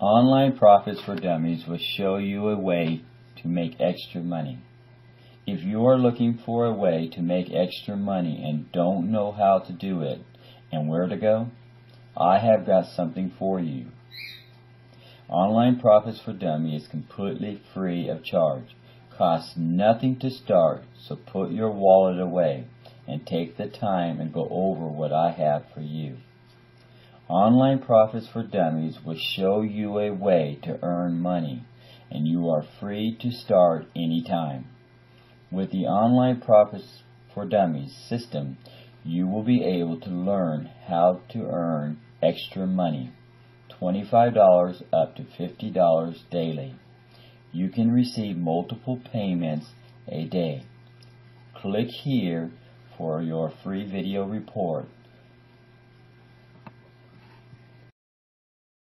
Online Profits for Dummies will show you a way to make extra money. If you are looking for a way to make extra money and don't know how to do it and where to go, I have got something for you. Online Profits for Dummies is completely free of charge. Costs nothing to start, so put your wallet away and take the time and go over what I have for you. Online Profits for Dummies will show you a way to earn money, and you are free to start anytime. With the Online Profits for Dummies system, you will be able to learn how to earn extra money, $25 up to $50 daily. You can receive multiple payments a day. Click here for your free video report